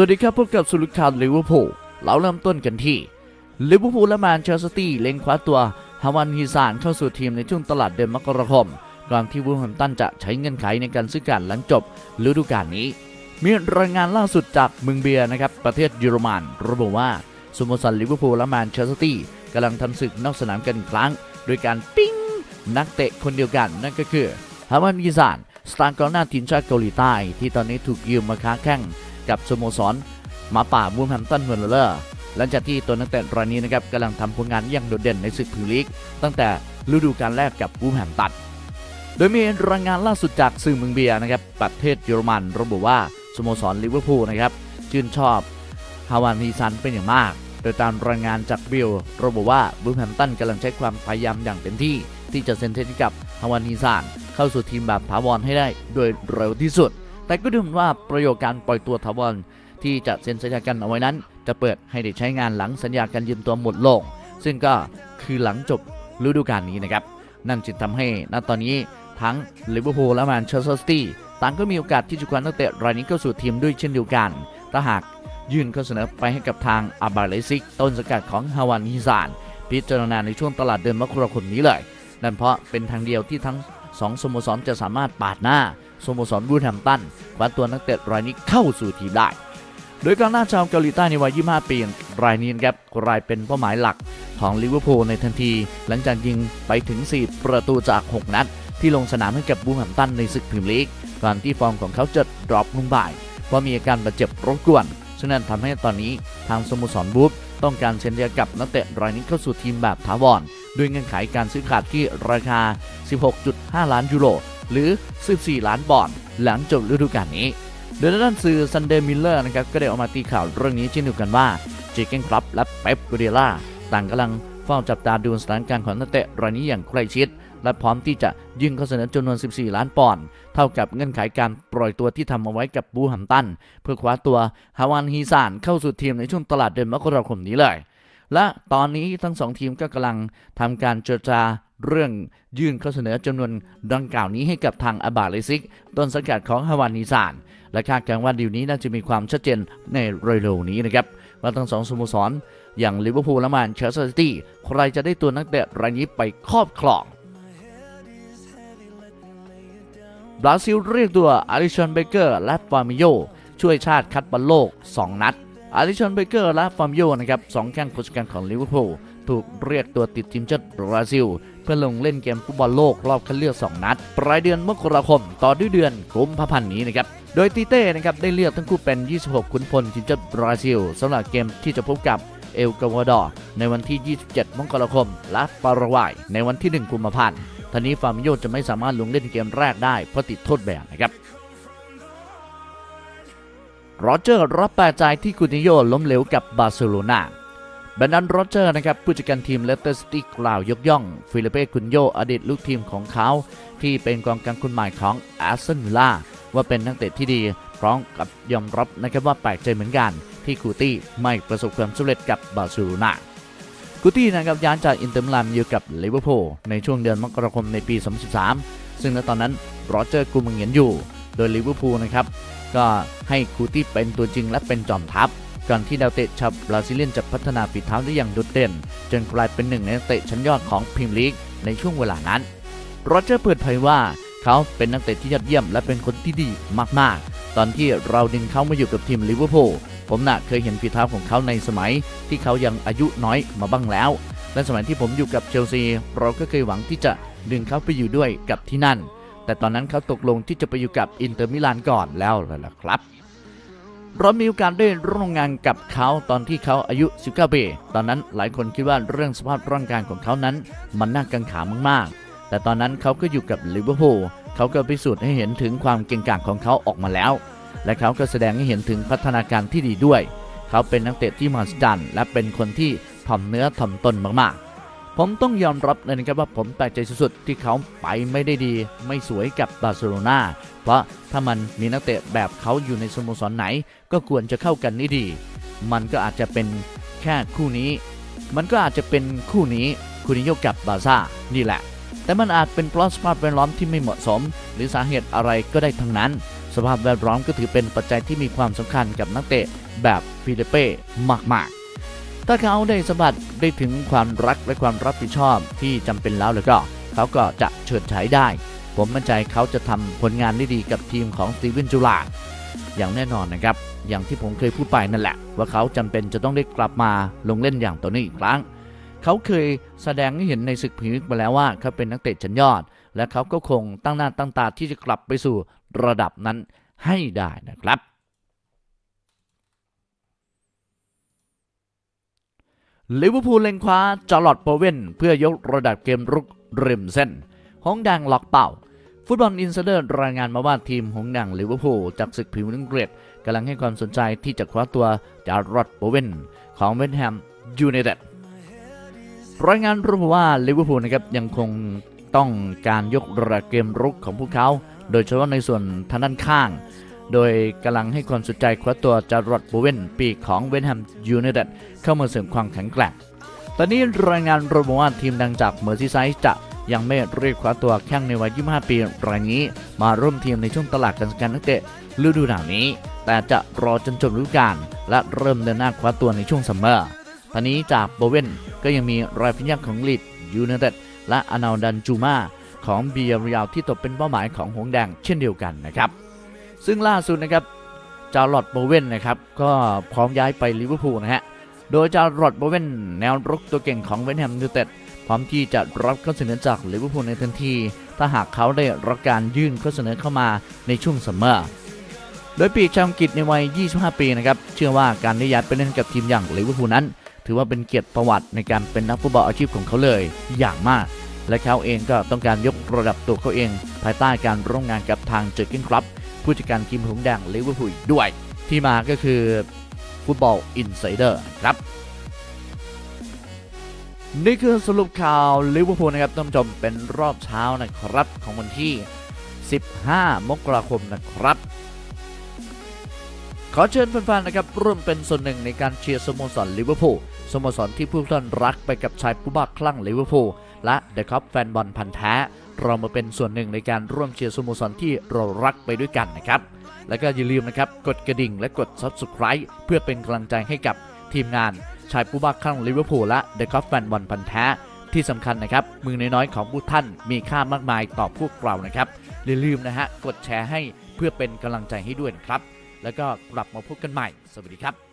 สวัสดีครับพบกับสุลุคานลิเวอร์พูลเราเริ่มต้นกันที่ลิเวอร์พูลและแมนเชสเตอร์ซิตี้เล็งคว้าตัวฮวังฮีชานเข้าสู่ทีมในช่วงตลาดเดือนมกราคมก่อนที่วูล์ฟแฮมป์ตันจะใช้เงื่อนไขในการซื้อขาดหลังจบฤดูกาลนี้ มีรายงานล่าสุดจากเมืองเบียร์นะครับประเทศเยอรมันระบุว่าสโมสรลิเวอร์พูลและแมนเชสเตอร์ซิตี้กำลังทำศึกนอกสนามกันอีกครั้ง โดยการปิ๊งนักเตะคนเดียวกันนั่นก็คือฮวังฮีชานสตาร์กองหน้าทีมชาติเกาหลีใต้ที่ตอนนี้ถูกยืมมาค้าแข่ง กับสโมสรหมาป่าวูล์ฟแฮมป์ตันวันเดอเรอร์สหลังจากที่ตัวนักเตะรายนี้นะครับกำลังทำผลงานอย่างโดดเด่นในศึกพรีเมียร์ลีก ตั้งแต่ฤดูกาลแรกกับวูล์ฟแฮมป์ตันโดยมีรายงานล่าสุดจากสื่อเมืองเบียร์นะครับประเทศเยอรมันระบุว่าสโมสรลิเวอร์พูลนะครับชื่นชอบฮวังฮีชานเป็นอย่างมาก โดยตามรายงานจากบิลด์ระบุว่าวูล์ฟแฮมป์ตันกำลังใช้ความพยายามอย่างเต็มที่ ที่จะเซ็นสัญญากับฮวังฮีชานเข้าสู่ทีมแบบถาวรให้ได้โดยเร็วที่สุด แต่ก็ดูเหมือนว่าประโยชน์การปล่อยตัวถาวรที่จะเซ็นสัญญากันเอาไว้นั้น จะเปิดให้ได้ใช้งานหลังสัญญาการยืมตัวหมดลง ซึ่งก็คือหลังจบฤดูกาลนี้นะครับ นั่นจึงทำให้ณตอนนี้ทั้งลิเวอร์พูลและแมนเชสเตอร์ซิตี้ต่างก็มีโอกาสที่จะคว้านักเตะรายนี้เข้าสู่ทีมด้วยเช่นเดียวกัน ถ้าหากยื่นข้อเสนอไปให้กับทางแอร์เบไลป์ซิก ต้นสังกัดของฮวังฮีชาน พิจารณาในช่วงตลาดเดือนมกราคมนี้เลย นั่นเพราะเป็นทางเดียวที่ทั้งสองสโมสรจะสามารถปาดหน้า สโมสรวูล์ฟแฮมป์ตันคว้าตัวนักเตะรายนี้เข้าสู่ทีมได้ โดยกองหน้าชาวเกาหลีใต้ในวัย 25 ปีรายนี้นะครับกลายเป็นเป้าหมายหลักของลิเวอร์พูลในทันที หลังจากยิงไปถึง 4 ประตูจาก 6 นัด ที่ลงสนามให้กับวูล์ฟแฮมป์ตันในศึกพรีเมียร์ลีกก่อนที่ฟอร์มของเขาจะดรอปลงบ่ายเพราะมีอาการบาดเจ็บรบกวนฉะนั้นทำให้ตอนนี้ทางสโมสรวูล์ฟต้องการเซ็นสัญญากับนักเตะรายนี้เข้าสู่ทีมแบบถาวรด้วยเงื่อนไขการซื้อขาดที่ราคา 16.5 ล้านยูโร หรือ 14 ล้านปอนด์หลังจบฤดูกาลนี้โดยด้านสื่อซันเดย์มิร์เรอร์นะครับก็ได้ออกมาตีข่าวเรื่องนี้เช่นเดียวกันว่าเจเกนคลับและเป๊ปกูเดล่าต่างกำลังเฝ้าจับตาดูสถานการณ์ของนักเตะรายนี้อย่างใกล้ชิด และพร้อมที่จะยื่นข้อเสนอจำนวน 14 ล้านปอนด์เท่ากับเงื่อนไขการปล่อยตัวที่ทำเอาไว้กับวูล์ฟแฮมป์ตัน เพื่อคว้าตัวฮวังฮีชานเข้าสู่ทีมในช่วงตลาดเดือนมกราคมนี้เลย และตอนนี้ทั้งสองทีมก็กำลังทำการเจรจา เรื่องยื่นข้อเสนอจำนวนดังกล่าวนี้ให้กับทางแอร์เบไลป์ซิก ต้นสังกัดของฮวังฮีชาน และคาดการณ์ว่าดีลนี้น่าจะมีความชัดเจนในเร็วๆนี้นะครับว่าทั้งสองสโมสรอย่างลิเวอร์พูลและแมนเชสเตอร์ซิตี้ใครจะได้ตัวนักเตะรายนี้ไปครอบครองบราซิลเรียกตัวอลิสซงเบ็คเกอร์และฟาบินโญ่ช่วยชาติคัดบอลโลก 2 นัด อลิสซงเบ็คเกอร์และฟาบินโญ่นะครับสองแข้งคนสำคัญของลิเวอร์พูลถูกเรียกตัวติดทีมชาติบราซิล เพื่อลงเล่นเกมฟุตบอลโลกรอบคัดเลือก 2 นัด ปลายเดือนมกราคม ต่อด้วยเดือนกุมภาพันธ์นี้นะครับ โดยติเต้นะครับได้เลือกทั้งคู่เป็น 26 ขุนพลทีมชาติบราซิลสำหรับเกมที่จะพบกับเอลกาวาดอร์ในวันที่ 27 มกราคม และปารากวัยในวันที่ 1 กุมภาพันธ์ทว่านี้ฟาบินโญ่จะไม่สามารถลงเล่นเกมแรกได้เพราะติดโทษแบนนะครับ ร็อดเจอร์สรับแปลกใจที่คูตินโญ่ล้มเหลวกับบาร์เซโลนาเบรนแดนร็อดเจอร์สนะครับผู้จัดการทีมเลสเตอร์ซิตี้กล่าวยกย่อง ฟิลิปเป้คูตินโญ่อดีตลูกทีมของเขา ที่เป็นกองกลางคนใหม่ของแอสตันวิลล่าว่าเป็นนักเตะที่ดี พร้อมกับยอมรับนะครับว่าแปลกใจเหมือนกัน ที่คูตี้ไม่ประสบความสำเร็จกับบาร์เซโลนาคูตี้นะครับย้ายจากอินเตอร์มิลานอยู่กับลิเวอร์พูลในช่วงเดือนมกราคมในปี 2013 ซึ่งณตอนนั้นร็อดเจอร์สกุมบังเหียนอยู่ โดยลิเวอร์พูลนะครับ ก็ให้คูตี้เป็นตัวจริงและเป็นจอมทัพ ก่อนที่ดาวเตะชาวบราซิเลียนจะพัฒนาฝีเท้าได้อย่างโดดเด่น จนกลายเป็นหนึ่งในนักเตะชั้นยอดของพรีเมียร์ลีกในช่วงเวลานั้นร็อดเจอร์สเปิดเผยว่าเขาเป็นนักเตะที่ยอดเยี่ยมและเป็นคนที่ดีมากๆ ตอนที่เราดึงเขามาอยู่กับทีมลิเวอร์พูลผมน่ะเคยเห็นฝีเท้าของเขาในสมัยที่เขายังอายุน้อยมาบ้างแล้ว และสมัยที่ผมอยู่กับเชลซีเราก็เคยหวังที่จะดึงเขาไปอยู่ด้วยกับที่นั่น แต่ตอนนั้นเขาตกลงที่จะไปอยู่กับอินเตอร์มิลานก่อนแล้วล่ะครับเรามีโอกาสได้ร่วมงานกับเขาตอนที่เขาอายุ 19 ปี ตอนนั้นหลายคนคิดว่าเรื่องสภาพร่างกายของเขานั้น มันน่ากังขามากๆ แต่ตอนนั้นเขาก็อยู่กับลิเวอร์พูลเขาก็พิสูจน์ให้เห็นถึงความเก่งกาจของเขาออกมาแล้ว และเขาก็แสดงให้เห็นถึงพัฒนาการที่ดีด้วย เขาเป็นนักเตะที่มหัศจรรย์และเป็นคนที่ถ่อมเนื้อถ่อมตนมากๆ ผมต้องยอมรับเลยนะครับว่าผมแปลกใจสุดๆที่เขาไปไม่ได้ดี ไม่สวยกับบาร์เซโลนาเพราะถ้ามันมีนักเตะแบบเขาอยู่ในสโมสรไหน ก็ควรจะเข้ากันได้ดี มันก็อาจจะเป็นแค่คู่นี้ มันก็อาจจะเป็นคู่นี้คูนิโยกับบาซ่านี่แหละ แต่มันอาจเป็นเพราะสภาพแวดล้อมที่ไม่เหมาะสม หรือสาเหตุอะไรก็ได้ทั้งนั้น สภาพแวดล้อมก็ถือเป็นปัจจัยที่มีความสำคัญกับนักเตะแบบฟิลิเป้มากๆ ถ้าเขาได้สัมผัสได้ถึงความรักและความรับผิดชอบที่จำเป็นแล้วแล้วก็ เขาก็จะเฉิดฉายได้ ผมมั่นใจเขาจะทำผลงานได้ดีกับทีมของสตีเวนจูลาอย่างแน่นอนนะครับ อย่างที่ผมเคยพูดไปนั่นแหละ ว่าเขาจำเป็นจะต้องได้กลับมาลงเล่นอย่างต่อเนื่องอีกครั้ง เขาเคยแสดงให้เห็นในศึกพรีเมียร์ลีกมาแล้วว่าเขาเป็นนักเตะชั้นยอด และเขาก็คงตั้งหน้าตั้งตาที่จะกลับไปสู่ระดับนั้นให้ได้นะครับ ลิเวอร์พูลเล็งคว้าจาร์ร็อดโบเวนเพื่อยกระดับเกมรุกริมเส้น หงส์แดงล็อกเป้าฟุตบอลอินไซเดอร์รายงานมาว่าทีมหงแดงลิเวอร์พูลจากศึกพรีเมียร์ลีกอังกฤษกำลังให้ความสนใจที่จะคว้าตัวจาร์ร็อด โบเวนของเวสต์แฮมยูไนเต็ดรายงานระบุว่าลิเวอร์พูลนะครับยังคงต้องการยกระดับเกมรุกของพวกเขา โดยเฉพาะในส่วนทางด้านข้าง โดยกำลังให้ความสนใจคว้าตัวจารดโบเวนปีกของเวสต์แฮมยูไนเต็ดเข้ามาเสริมความแข็งแกร่ง ตอนนี้รายงานระบุว่าทีมดังจากเมอร์ซีไซด์จะยังไม่เรียกคว้าตัวแข้งในวัย 25 ปีรายนี้ มาร่วมทีมในช่วงตลาดการซื้อนักเตะฤดูหนาวนี้ แต่จะรอจนจบฤดูกาลและเริ่มเดินหน้าคว้าตัวในช่วงซัมเมอร์ตอนนี้จากโบเวนก็ยังมีรายฟิญญาของลีดยูไนเต็ดและอนาดันจูมาของบียาร์เรอัลที่ตกเป็นเป้าหมายของหงแดงเช่นเดียวกันนะครับ ซึ่งล่าสุดนะครับจาร์ร็อด โบเวนนะครับก็พร้อมย้ายไปลิเวอร์พูลนะฮะ โดยจาร์ร็อด โบเวนแนวรุกตัวเก่งของเวสต์แฮมยูไนเต็ดพร้อมที่จะรับข้อเสนอจากลิเวอร์พูลในทันที ถ้าหากเขาได้รับการยื่นข้อเสนอเข้ามาในช่วงซัมเมอร์โดยปีกชาวอังกฤษในวัย 25 ปีนะครับเชื่อว่าการได้ย้ายไปเล่นกับทีมอย่างลิเวอร์พูลนั้น ถือว่าเป็นเกียรติประวัติในการเป็นนักฟุตบอลอาชีพของเขาเลยอย่างมาก และเขาเองก็ต้องการยกระดับตัวเขาเอง ภายใต้การร่วมงานกับทางเจอร์เก้นคล็อปป์ ผู้จัดการทีมหงแดงลิเวอร์พูลด้วย ที่มาก็คือฟุตบอลอินไซเดอร์ครับ นี่คือสรุปข่าวลิเวอร์พูลนะครับท่านผู้ชมเป็นรอบเช้านะครับของวันที่ 15 มกราคมนะครับขอเชิญแฟนๆนะครับร่วมเป็นส่วนหนึ่งในการเชียร์สโมสรลิเวอร์พูลสโมสรที่ทุกท่านรักไปกับชายผู้บ้าคลั่งลิเวอร์พูลและเดอะค็อปแฟนบอลพันธุ์แท้ เรามาเป็นส่วนหนึ่งในการร่วมเชียร์สโมสรที่เรารักไปด้วยกันนะครับ แล้วก็อย่าลืมนะครับกดกระดิ่งและกด Subscribe เพื่อเป็นกำลังใจให้กับทีมงานชายผู้บ้าคลั่งลิเวอร์พูลและเดอะค็อปแฟนบอลพันธุ์แท้ที่สำคัญนะครับ มือน้อยๆของทุกท่านมีค่ามากมายต่อพวกเรานะครับอย่าลืมนะฮะกดแชร์ให้เพื่อเป็นกำลังใจให้ด้วยนะครับ แล้วก็กลับมาพบกันใหม่ สวัสดีครับ